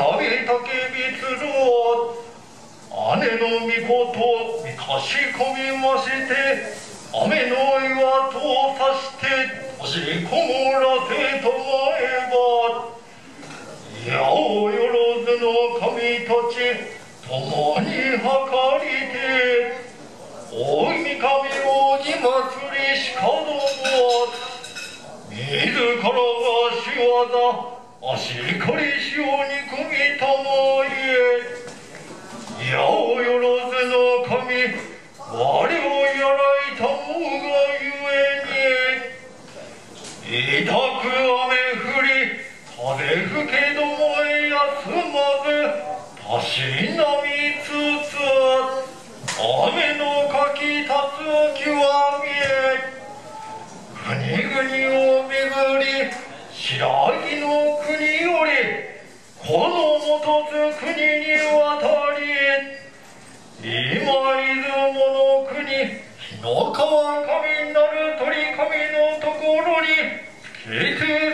にすさびたけびつろ姉の御事満たし込みまして雨の岩とさして走りこもらせたまえば矢をよろずの神たち共に計りて大い神王に祭りしかども自らが仕業足刈りしように組みたまえ矢をよろずの神我をやらいたもがゆえに痛く雨降り風吹けどもえ休まずたしなみつつ雨のかきたつ極め国々を巡り白木の国よりこの元津国に渡り今出雲の国日の川神なる鳥神のところにつけて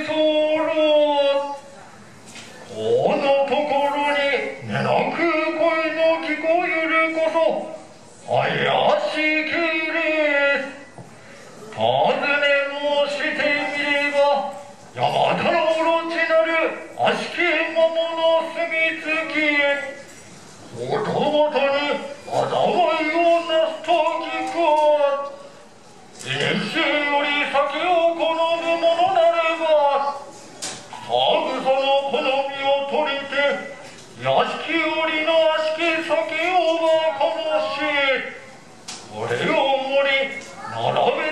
屋敷よりの悪しき酒をばかぼし。これを盛り並べ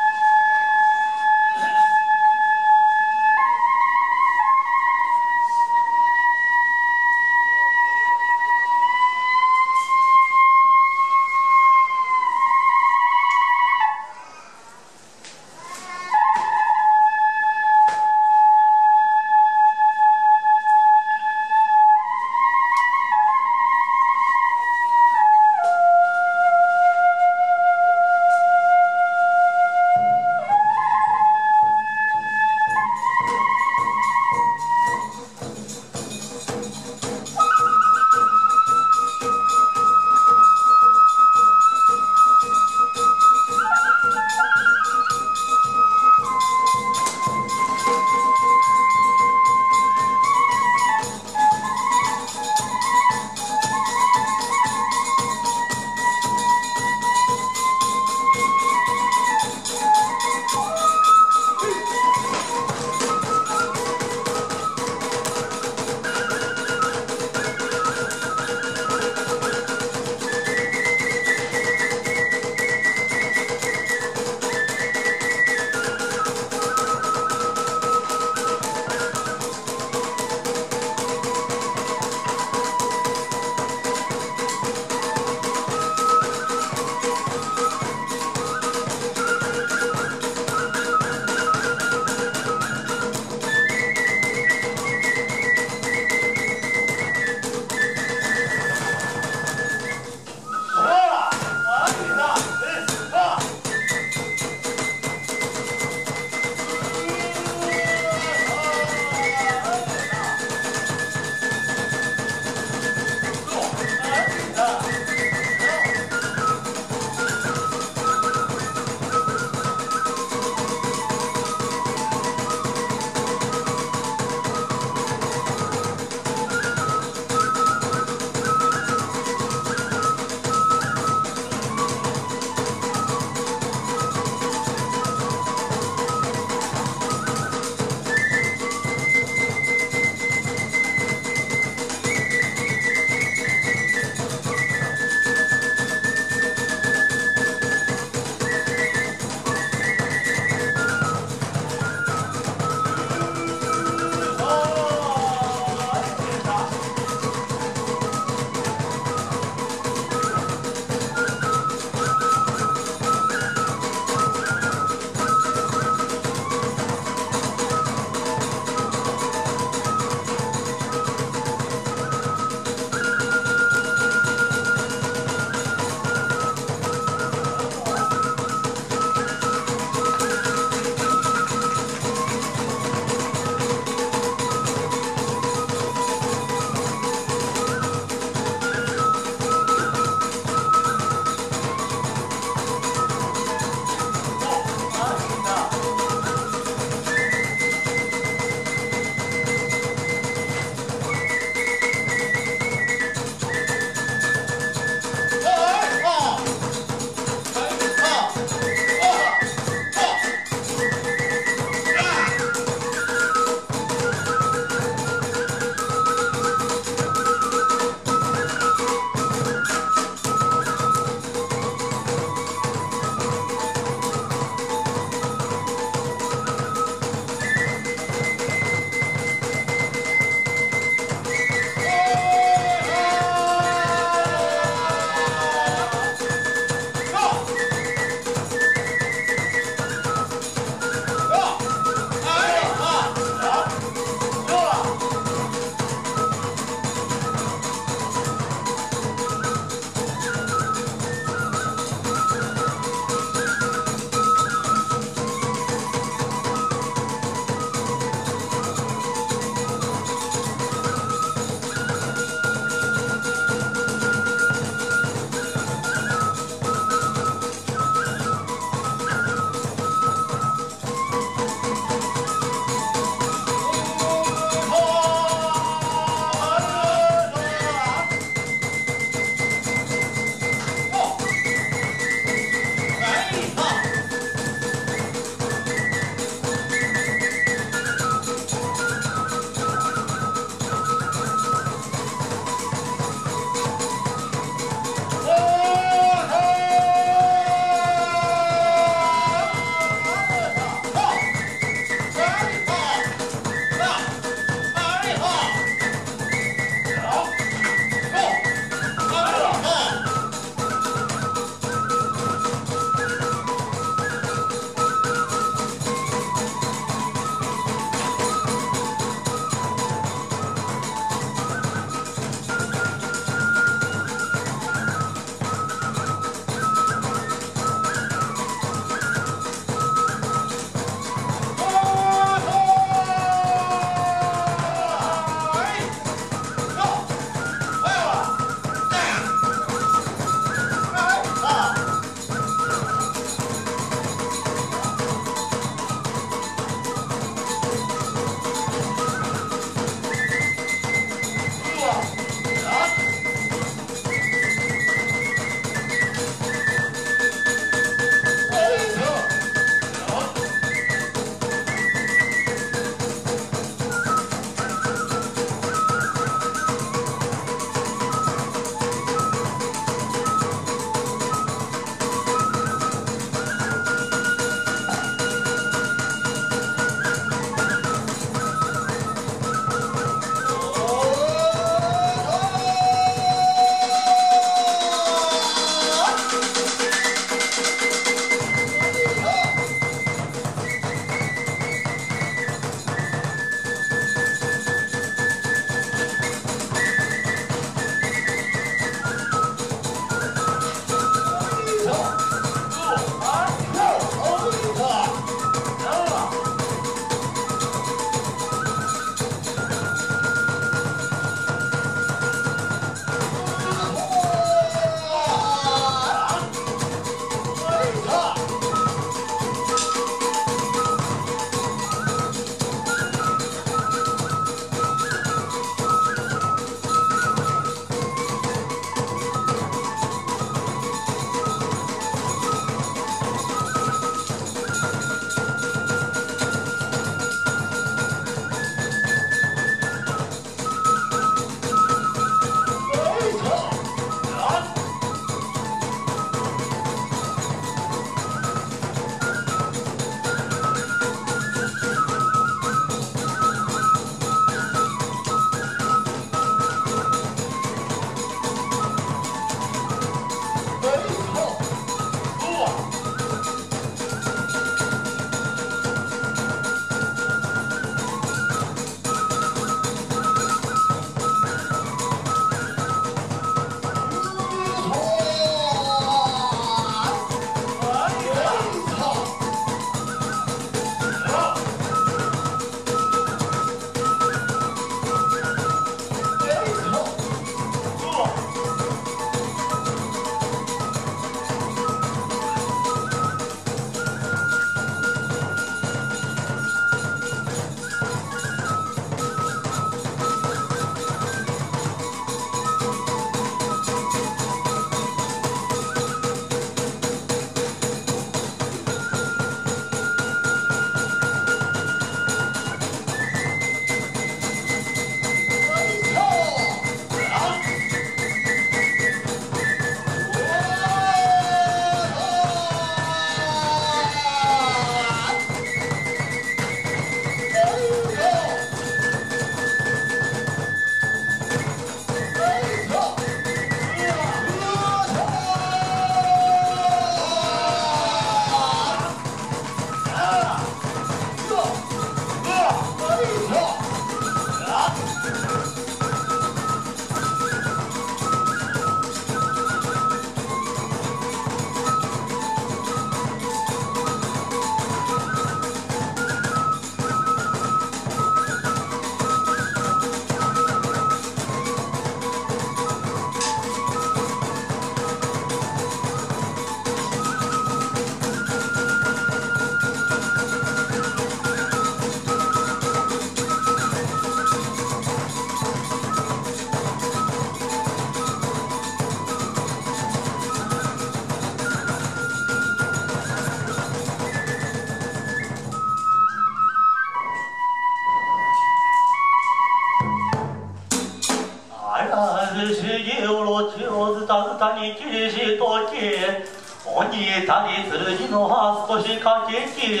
たり剣の葉少しかけき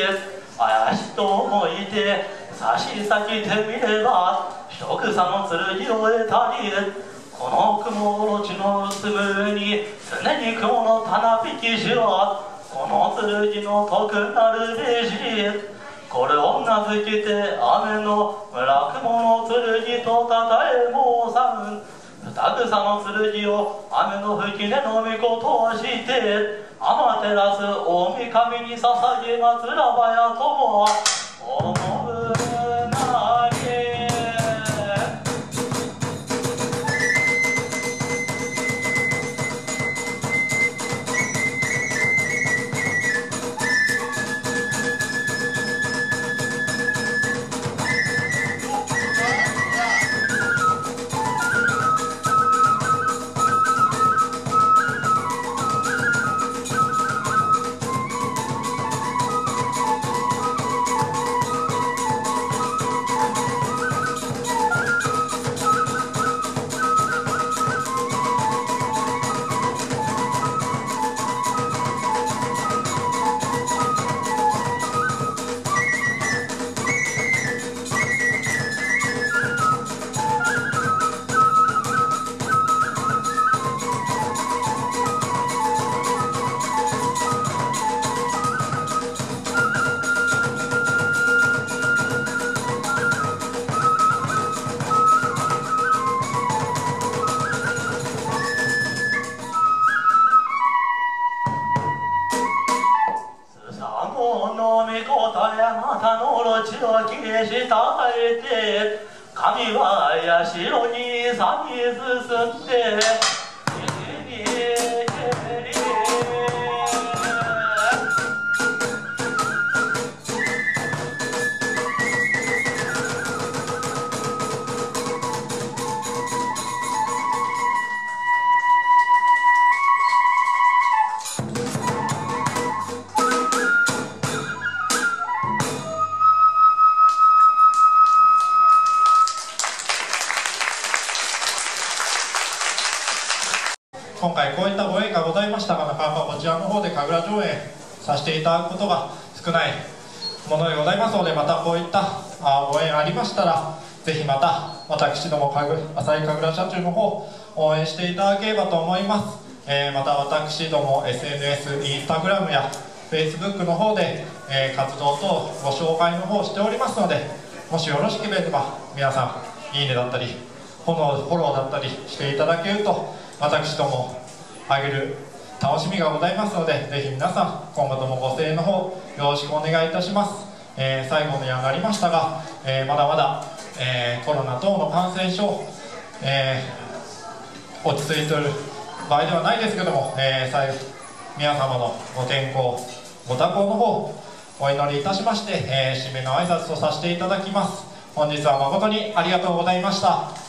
怪しと思いて差し裂きてみれば一草の剣を得たりこの雲の地の薄むに常に雲のたなびきしはこの剣の徳なるべしこれを名付けて雨の村雲の剣とたたえ申さん二草の剣を雨の吹き根の御事をして天照らす大神に捧げ祭らばやとも思う。やまたのろちを消したえて神は社にさに進んでことが少ないものでございますのでまたこういったあご縁ありましたらぜひまた私どもかぐ浅井神楽社中の方応援していただければと思います、えーまた私ども SNS インスタグラムや Facebook の方で、えー活動等ご紹介の方しておりますのでもしよろしければ皆さんいいねだったりフォローフォローだったりしていただけると私どもあげる楽しみがございますのでぜひ皆さん今後ともご声援の方よろしくお願いいたします、えー最後に上がりましたが、えーまだまだ、えーコロナ等の感染症、えー落ち着いている場合ではないですけども、えー最後皆様のご健康ご多幸の方お祈りいたしまして、えー締めの挨拶とさせていただきます。本日は誠にありがとうございましたありがとうございました。